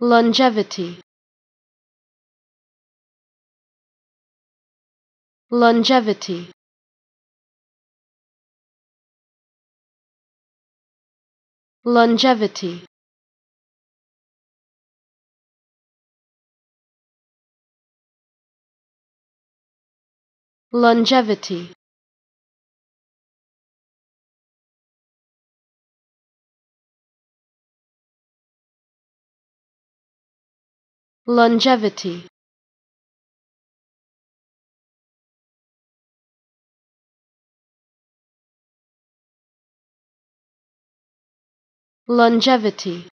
longevity. Longevity. Longevity. Longevity longevity. Longevity